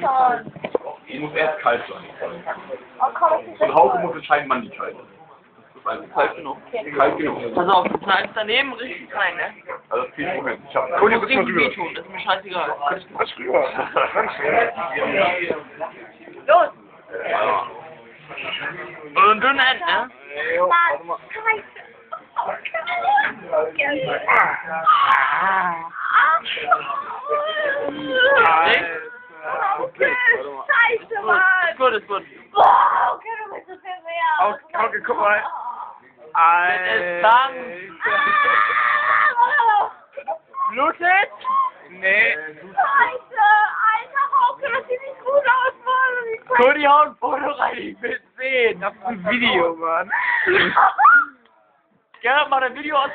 kalt. Die muss erst kalt sein. Oh, komm, ich Und Hauke muss entscheiden, wann die kalt ist. Das ist also Kalt genug. kalt genug. Pass auf, du knallst daneben richtig rein, ne? Also das ich Moment. Ich hab Du musst nicht wehtun, ist mir scheißegal. Was rüber? Los! Und dünn End, ne? Mann, Scheiße! Scheiße! Okay, Scheiße, Mann! Ist gut, ist gut. Boah, okay, du bist so viel mehr. Hauke, Hauke, guck mal. Es lang. Ah! Blutet? Nee. Scheiße! Alter, Hauke, das sieht nicht gut aus, Mann! Cody, hau ein Foto rein, ich will sehen. Das ist ein Video, Mann. Gerhard, mach ein Video aus